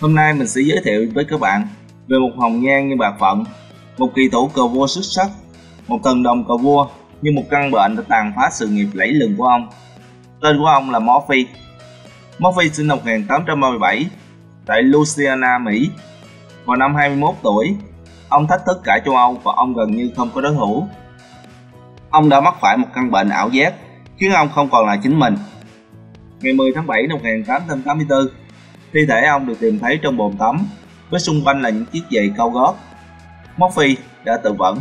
Hôm nay mình sẽ giới thiệu với các bạn về một hồng nhan như bạc phận, một kỳ thủ cờ vua xuất sắc, một thần đồng cờ vua như một căn bệnh đã tàn phá sự nghiệp lẫy lừng của ông. Tên của ông là Morphy. Morphy sinh năm 1837 tại Louisiana, Mỹ. Vào năm 21 tuổi, ông thách thức cả châu Âu và ông gần như không có đối thủ. Ông đã mắc phải một căn bệnh ảo giác, khiến ông không còn là chính mình. Ngày 10 tháng 7 năm 1884, thi thể ông được tìm thấy trong bồn tắm, với xung quanh là những chiếc giày cao gót. Murphy đã tự vẫn.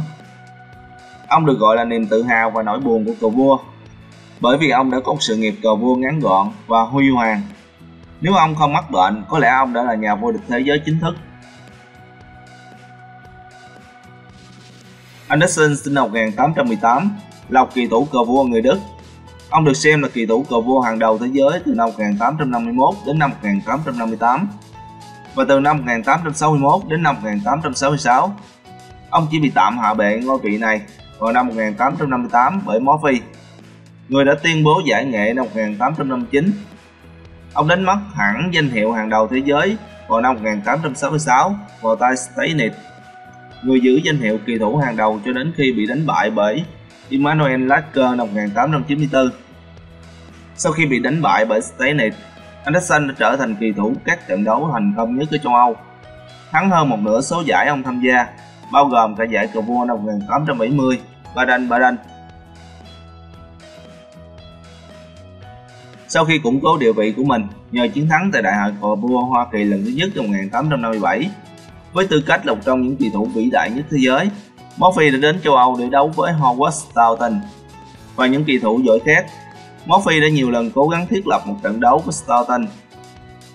Ông được gọi là niềm tự hào và nỗi buồn của cờ vua, bởi vì ông đã có một sự nghiệp cờ vua ngắn gọn và huy hoàng. Nếu ông không mắc bệnh, có lẽ ông đã là nhà vô địch thế giới chính thức. Anderson sinh năm 1818 là một kỳ thủ cờ vua người Đức. Ông được xem là kỳ thủ cờ vua hàng đầu thế giới từ năm 1851 đến năm 1858 và từ năm 1861 đến năm 1866. Ông chỉ bị tạm hạ bệ ngôi vị này vào năm 1858 bởi Morphy, người đã tuyên bố giải nghệ năm 1859. Ông đánh mất hẳn danh hiệu hàng đầu thế giới vào năm 1866 vào tay Steinitz người giữ danh hiệu kỳ thủ hàng đầu cho đến khi bị đánh bại bởi Immanuel Lasker năm 1894. Sau khi bị đánh bại bởi Steinitz, Anderson đã trở thành kỳ thủ các trận đấu thành công nhất ở châu Âu. Thắng hơn một nửa số giải ông tham gia, bao gồm cả giải cờ vua năm 1870, Baden-Baden. Sau khi củng cố địa vị của mình nhờ chiến thắng tại Đại hội cờ vua Hoa Kỳ lần thứ nhất năm 1857, với tư cách là một trong những kỳ thủ vĩ đại nhất thế giới, Murphy đã đến châu Âu để đấu với Howard Stoughton và những kỳ thủ giỏi khác. Murphy đã nhiều lần cố gắng thiết lập một trận đấu với Stoughton,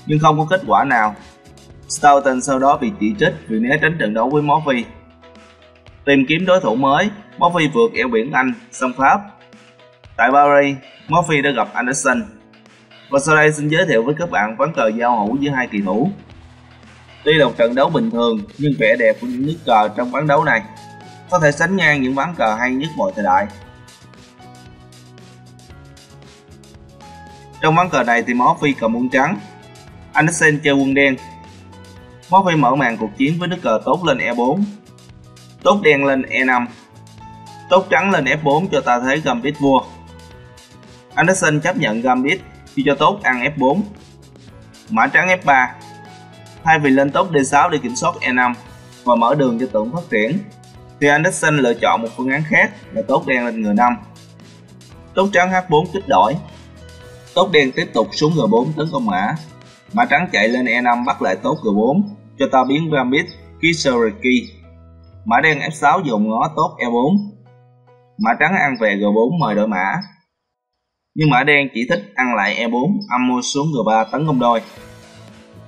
nhưng không có kết quả nào. Stoughton sau đó bị chỉ trích vì né tránh trận đấu với Murphy. Tìm kiếm đối thủ mới, Murphy vượt eo biển Anh sang Pháp. Tại Paris, Murphy đã gặp Anderson. Và sau đây xin giới thiệu với các bạn ván cờ giao hữu giữa hai kỳ thủ. Tuy là một trận đấu bình thường, nhưng vẻ đẹp của những nước cờ trong ván đấu này có thể sánh ngang những ván cờ hay nhất mọi thời đại. Trong ván cờ này thì Morphy cầm quân trắng, Anderson chơi quân đen. Morphy mở màn cuộc chiến với nước cờ tốt lên E4, tốt đen lên E5, tốt trắng lên F4 cho ta thấy gambit vua. Anderson chấp nhận gambit khi cho tốt ăn F4, mã trắng F3 Thay vì lên tốt D6 để kiểm soát E5 và mở đường cho tưởng phát triển, thì Anderson lựa chọn một phương án khác là tốt đen lên ngựa 5. Tốt trắng H4 kích đổi. Tốt đen tiếp tục xuống G4 tấn công mã. Mã trắng chạy lên E5 bắt lại tốt G4 cho ta biến Gambit Kisaraki. Mã đen F6 dùng ngó tốt E4. Mã trắng ăn về G4 mời đổi mã. Nhưng mã đen chỉ thích ăn lại E4 âm mua xuống G3 tấn công đôi.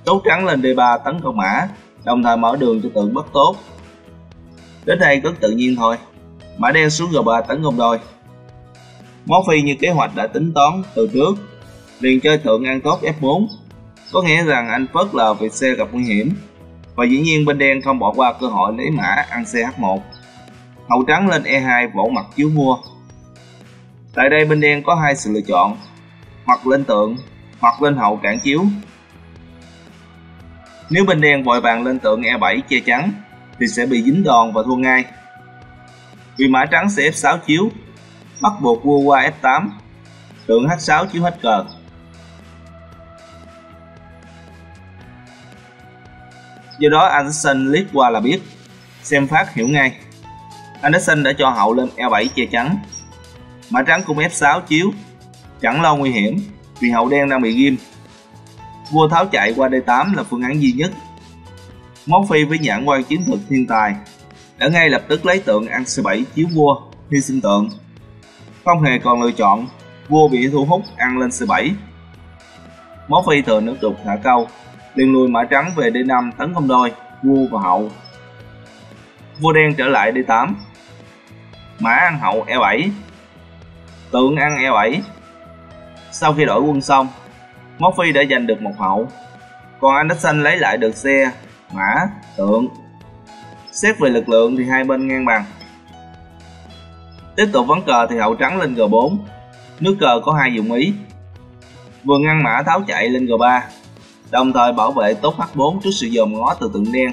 Tốt trắng lên D3 tấn công mã, đồng thời mở đường cho tượng bất tốt. Đến đây rất tự nhiên thôi. Mã đen xuống G3 tấn công đôi. Morphy như kế hoạch đã tính toán từ trước, liền chơi thượng ăn tốt F4, có nghĩa rằng anh phớt lờ việc xe gặp nguy hiểm. Và dĩ nhiên bên đen không bỏ qua cơ hội lấy mã ăn CH1. Hậu trắng lên E2 vỗ mặt chiếu mua. Tại đây bên đen có hai sự lựa chọn, hoặc lên tượng, hoặc lên hậu cản chiếu nếu bên đen vội vàng lên tượng E7 che chắn thì sẽ bị dính đòn và thua ngay. Vì mã trắng sẽ F6 chiếu, bắt buộc vua qua F8, tượng H6 chiếu hết cờ. Do đó Anderson liếc qua là biết, xem phát hiểu ngay. Anderson đã cho hậu lên E7 che chắn. Mã trắng cũng F6 chiếu, chẳng lo nguy hiểm vì hậu đen đang bị ghim vua tháo chạy qua D8 là phương án duy nhất. Món phi với nhãn quan chiến thuật thiên tài đã ngay lập tức lấy tượng ăn C7 chiếu vua, hy sinh tượng. Không hề còn lựa chọn, vua bị thu hút ăn lên C7. Món phi thừa nước đục thả câu, liền lùi mã trắng về D5 tấn công đôi, vua và hậu. Vua đen trở lại D8. Mã ăn hậu E7. Tượng ăn E7. Sau khi đổi quân xong, Murphy đã giành được một hậu, còn Anderson lấy lại được xe, mã, tượng. Xét về lực lượng thì hai bên ngang bằng. Tiếp tục ván cờ thì hậu trắng lên G4, nước cờ có hai dụng ý. Vừa ngăn mã tháo chạy lên G3, đồng thời bảo vệ tốt H4 trước sự dòm ngó từ tượng đen.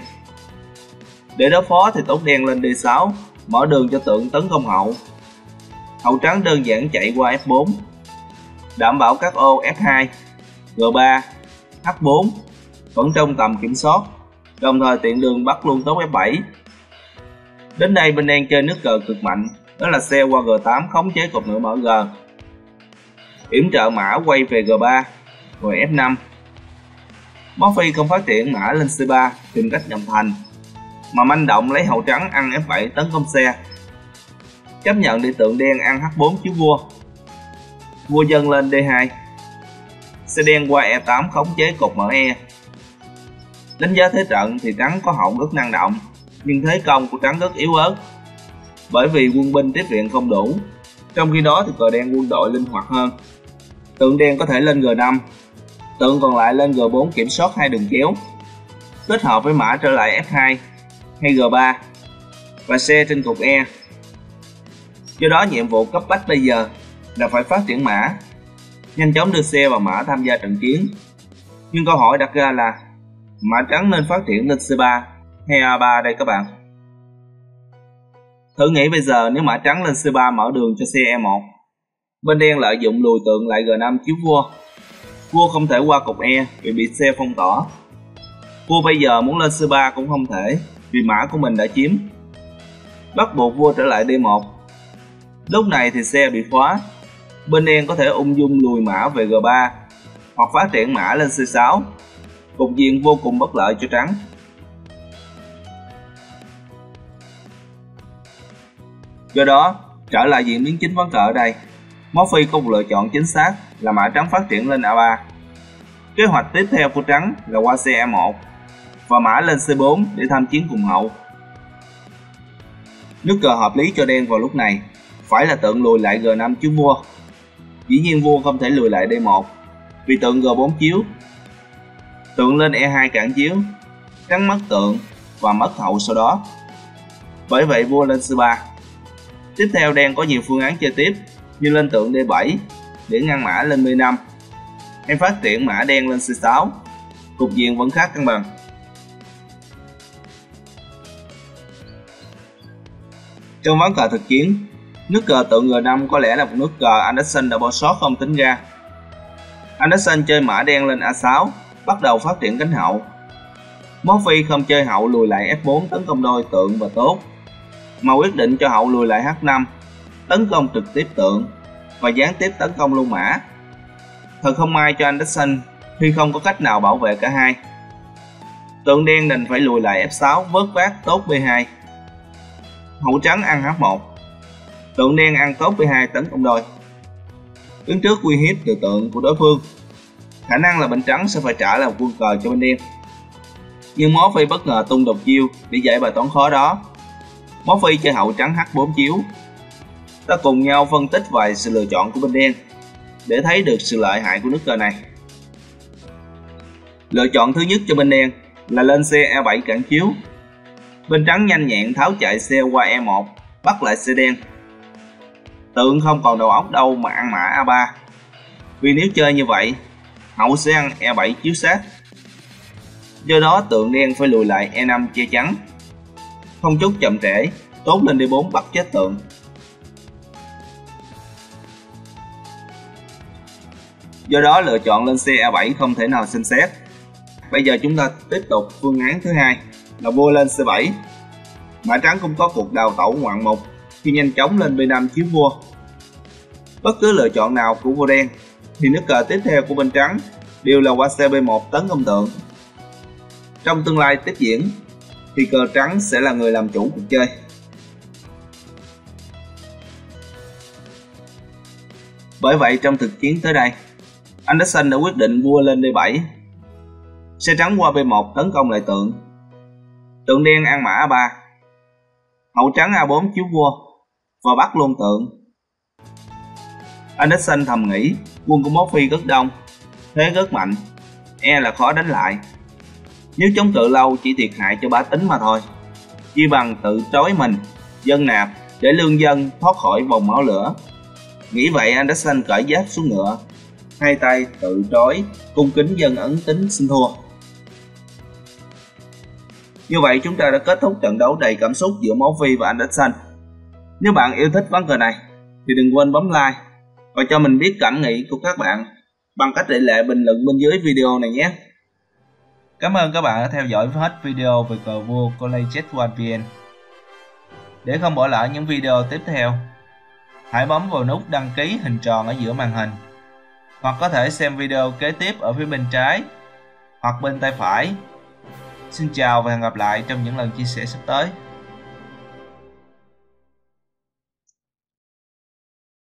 Để đối phó thì tốt đen lên D6, mở đường cho tượng tấn công hậu. Hậu trắng đơn giản chạy qua F4, đảm bảo các ô F2, G3, H4 vẫn trong tầm kiểm soát, đồng thời tiện đường bắt luôn tốt F7. Đến đây bên đen chơi nước cờ cực mạnh, đó là xe qua G8 khống chế cột nửa mở G. Yểm trợ mã quay về G3, rồi F5. Murphy không phát triển mã lên C3 tìm cách nhầm thành, mà manh động lấy hậu trắng ăn F7 tấn công xe. Chấp nhận đi tượng đen ăn H4 chiếu vua. Vua dân lên D2. Xe đen qua E8 khống chế cột mở E. Đánh giá thế trận thì trắng có hậu rất năng động, nhưng thế công của trắng rất yếu ớt. Bởi vì quân binh tiếp viện không đủ, trong khi đó thì cờ đen quân đội linh hoạt hơn. Tượng đen có thể lên G5, tượng còn lại lên G4 kiểm soát hai đường chéo kết hợp với mã trở lại F2 hay G3 và xe trên cục E. Do đó nhiệm vụ cấp bách bây giờ là phải phát triển mã, nhanh chóng đưa xe và mã tham gia trận chiến. Nhưng câu hỏi đặt ra là mã trắng nên phát triển lên C3 hay A3 đây các bạn? Thử nghĩ bây giờ nếu mã trắng lên C3 mở đường cho xe E1 Bên đen lợi dụng lùi tượng lại G5 chiếu vua. Vua không thể qua cục E vì bị xe phong tỏa. Vua bây giờ muốn lên C3 cũng không thể vì mã của mình đã chiếm. Bắt buộc vua trở lại D1 Lúc này thì xe bị khóa. Bên đen có thể ung dung lùi mã về G3 hoặc phát triển mã lên C6 Cục diện vô cùng bất lợi cho trắng Do đó, trở lại diễn biến chính ván cờ ở đây, Murphy có một lựa chọn chính xác là mã trắng phát triển lên A3. Kế hoạch tiếp theo của trắng là qua C1 và mã lên C4 để tham chiến cùng hậu. Nước cờ hợp lý cho đen vào lúc này phải là tượng lùi lại G5 chiếu vua. Dĩ nhiên vua không thể lùi lại D1 vì tượng G4 chiếu. Tượng lên E2 cản chiếu, cắn mất tượng và mất hậu sau đó. Bởi vậy vua lên C3 Tiếp theo đen có nhiều phương án chơi tiếp như lên tượng D7 để ngăn mã lên B5 hay phát triển mã đen lên C6 cục diện vẫn khá cân bằng. Trong ván cờ thực chiến nước cờ tượng G5 có lẽ là một nước cờ Anderson đã bỏ sót không tính ra. Anderson chơi mã đen lên A6 bắt đầu phát triển cánh hậu Murphy không chơi hậu lùi lại F4 tấn công đôi tượng và tốt mà quyết định cho hậu lùi lại H5, tấn công trực tiếp tượng và gián tiếp tấn công luôn mã. Thật không may cho Anderson khi không có cách nào bảo vệ cả hai. Tượng đen đành phải lùi lại F6 vớt vát tốt B2. Hậu trắng ăn H1. Tượng đen ăn tốt B2 tấn công đôi. Đứng trước uy hiếp từ tượng của đối phương, khả năng là bên trắng sẽ phải trả là một quân cờ cho bên đen. Nhưng Morphy bất ngờ tung đột chiêu để giải bài toán khó đó Murphy chơi hậu trắng H4 chiếu. Ta cùng nhau phân tích vài sự lựa chọn của bên đen để thấy được sự lợi hại của nước cờ này. Lựa chọn thứ nhất cho bên đen là lên xe E7 cản chiếu. Bên trắng nhanh nhẹn tháo chạy xe qua E1, bắt lại xe đen. Tượng không còn đầu óc đâu mà ăn mã A3. Vì nếu chơi như vậy, hậu sẽ ăn E7 chiếu sát. Do đó tượng đen phải lùi lại E5 che chắn không chút chậm trễ, tốt lên D4 bắt chết tượng. Do đó lựa chọn lên xe A7 không thể nào xem xét. Bây giờ chúng ta tiếp tục phương án thứ hai là vua lên C7. Mã trắng cũng có cuộc đào tẩu ngoạn mục khi nhanh chóng lên B5 chiếu vua. Bất cứ lựa chọn nào của vua đen thì nước cờ tiếp theo của bên trắng đều là qua xe b1 tấn công tượng. Trong tương lai tiếp diễn, thì cờ trắng sẽ là người làm chủ cuộc chơi. Bởi vậy trong thực chiến tới đây, Anderson đã quyết định vua lên D7. Xe trắng qua B1 tấn công lại tượng. Tượng đen ăn mã A3. Hậu trắng A4 chiếu vua và bắt luôn tượng. Anderson thầm nghĩ quân của Murphy rất đông, thế rất mạnh, e là khó đánh lại nếu chống cự lâu chỉ thiệt hại cho bá tính mà thôi. Chi bằng tự trói mình, dân nạp để lương dân thoát khỏi vòng máu lửa. Nghĩ vậy Anderson cởi giáp xuống ngựa, hai tay tự trói, cung kính dân ấn tính xin thua. Như vậy chúng ta đã kết thúc trận đấu đầy cảm xúc giữa Murphy và Anderson. Nếu bạn yêu thích ván cờ này, thì đừng quên bấm like và cho mình biết cảm nghĩ của các bạn bằng cách để lại bình luận bên dưới video này nhé. Cảm ơn các bạn đã theo dõi hết video về cờ vua College One VN. Để không bỏ lỡ những video tiếp theo, hãy bấm vào nút đăng ký hình tròn ở giữa màn hình hoặc có thể xem video kế tiếp ở phía bên trái hoặc bên tay phải. Xin chào và hẹn gặp lại trong những lần chia sẻ sắp tới.